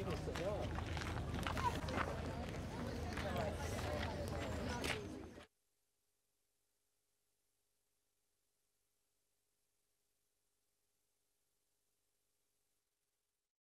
있었어요.